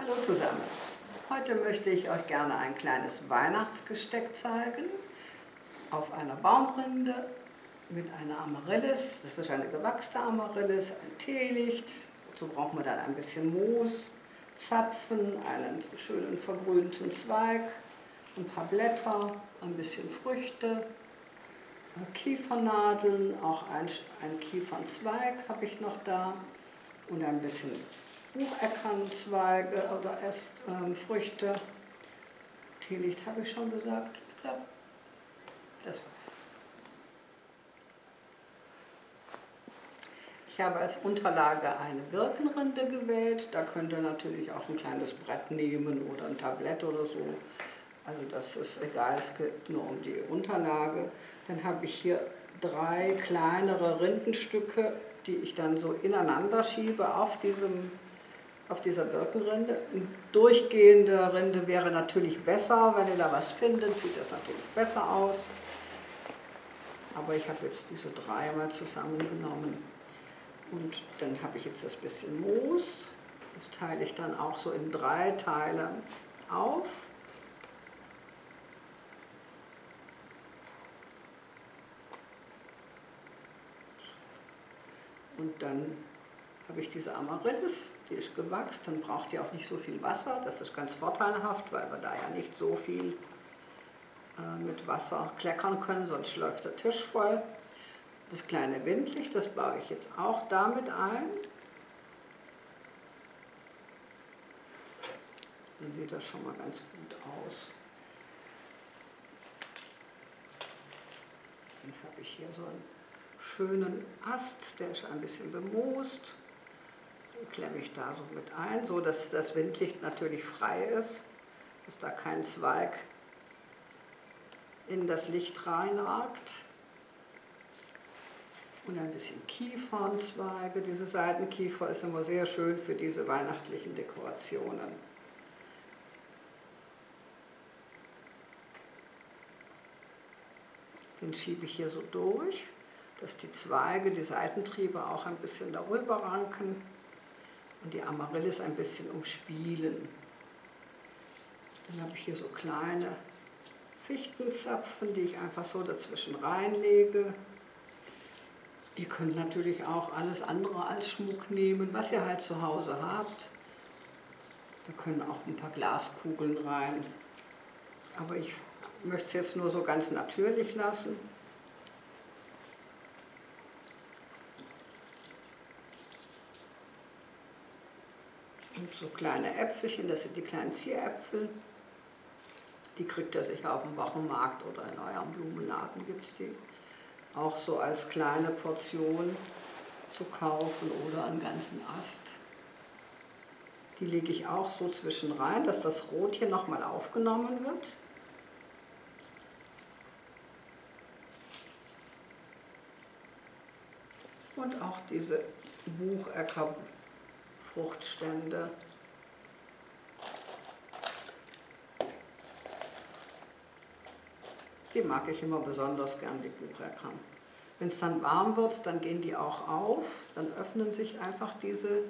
Hallo zusammen. Heute möchte ich euch gerne ein kleines Weihnachtsgesteck zeigen. Auf einer Baumrinde mit einer Amaryllis. Das ist eine gewachste Amaryllis, ein Teelicht. Dazu braucht man dann ein bisschen Moos, Zapfen, einen schönen vergrünten Zweig, ein paar Blätter, ein bisschen Früchte, Kiefernadeln, auch ein, ein Kiefernzweig habe ich noch da und ein bisschen Bucheckernzweige oder Ästfrüchte. Ähm, Teelicht habe ich schon gesagt. Ich glaube, das war's. Ich habe als Unterlage eine Birkenrinde gewählt. Da könnt ihr natürlich auch ein kleines Brett nehmen oder ein Tablett oder so. Also das ist egal, es geht nur um die Unterlage. Dann habe ich hier drei kleinere Rindenstücke, die ich dann so ineinander schiebe auf diesem auf dieser Birkenrinde. Eine durchgehende Rinde wäre natürlich besser, wenn ihr da was findet, sieht das natürlich besser aus. Aber ich habe jetzt diese drei mal zusammengenommen. Und dann habe ich jetzt das bisschen Moos. Das teile ich dann auch so in drei Teile auf. Und dann habe ich diese Amaryllis, die ist gewachsen, dann braucht die auch nicht so viel Wasser. Das ist ganz vorteilhaft, weil wir da ja nicht so viel äh, mit Wasser kleckern können, sonst läuft der Tisch voll. Das kleine Windlicht, das baue ich jetzt auch damit ein. Dann sieht das schon mal ganz gut aus. Dann habe ich hier so einen schönen Ast, der ist ein bisschen bemoost klemme ich da so mit ein, so dass das Windlicht natürlich frei ist, dass da kein Zweig in das Licht reinragt. Und ein bisschen Kiefernzweige. Diese Seitenkiefer ist immer sehr schön für diese weihnachtlichen Dekorationen. Den schiebe ich hier so durch, dass die Zweige, die Seitentriebe auch ein bisschen darüber ranken und die Amaryllis ein bisschen umspielen. Dann habe ich hier so kleine Fichtenzapfen, die ich einfach so dazwischen reinlege. Ihr könnt natürlich auch alles andere als Schmuck nehmen, was ihr halt zu Hause habt. Da können auch ein paar Glaskugeln rein. Aber ich möchte es jetzt nur so ganz natürlich lassen. Und so kleine Äpfelchen, das sind die kleinen Zieräpfel. Die kriegt ihr sicher auf dem Wochenmarkt oder in eurem Blumenladen gibt es die. Auch so als kleine Portion zu kaufen oder einen ganzen Ast. Die lege ich auch so zwischen rein, dass das Rot hier nochmal aufgenommen wird. Und auch diese Buchecker Fruchtstände. Die mag ich immer besonders gern, die Bucheckern. Wenn es dann warm wird, dann gehen die auch auf, dann öffnen sich einfach diese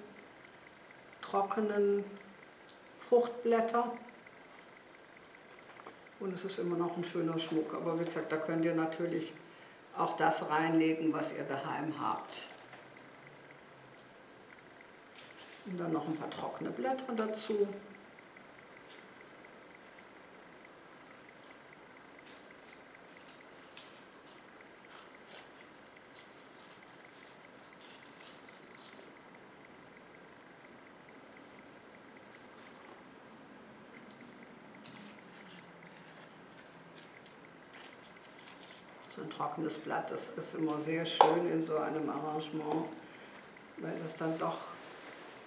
trockenen Fruchtblätter und es ist immer noch ein schöner Schmuck. Aber wie gesagt, da könnt ihr natürlich auch das reinlegen, was ihr daheim habt. Und dann noch ein paar trockene Blätter dazu. Ein trockenes Blatt, das ist immer sehr schön in so einem Arrangement, weil es dann doch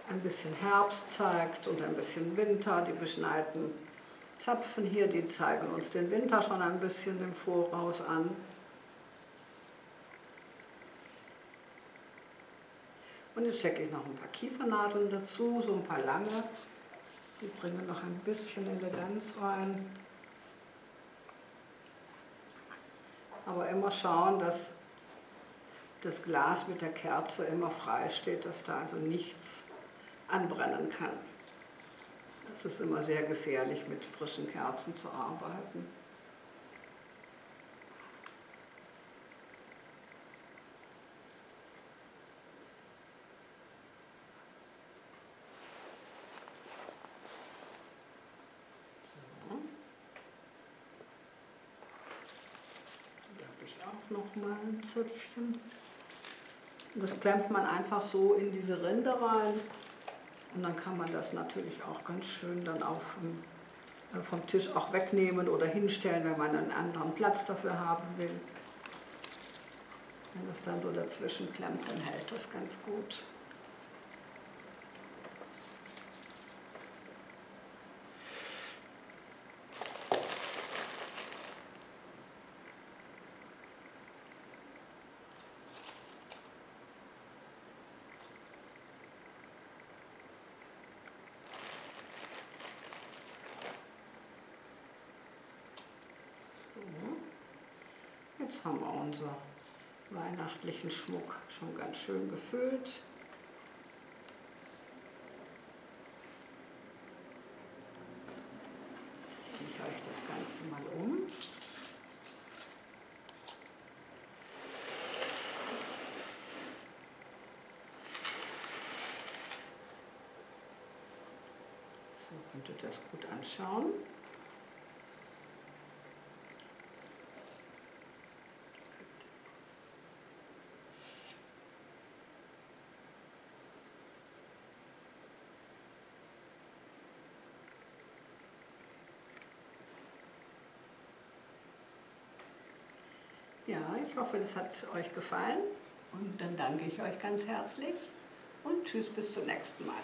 ein bisschen Herbst zeigt und ein bisschen Winter. Die beschneiten Zapfen hier, die zeigen uns den Winter schon ein bisschen im Voraus an. Und jetzt stecke ich noch ein paar Kiefernadeln dazu, so ein paar lange. Die bringen noch ein bisschen Eleganz rein. Aber immer schauen, dass das Glas mit der Kerze immer frei steht, dass da also nichts anbrennen kann. Das ist immer sehr gefährlich, mit frischen Kerzen zu arbeiten. nochmal ein Zöpfchen. Das klemmt man einfach so in diese Rinde rein und dann kann man das natürlich auch ganz schön dann auf, äh, vom Tisch auch wegnehmen oder hinstellen, wenn man einen anderen Platz dafür haben will. Wenn das dann so dazwischen klemmt, dann hält das ganz gut. Jetzt haben wir unseren weihnachtlichen Schmuck schon ganz schön gefüllt. Jetzt drehe ich euch das Ganze mal um. So könnt ihr das gut anschauen. Ja, ich hoffe, es hat euch gefallen und dann danke ich euch ganz herzlich und tschüss bis zum nächsten Mal.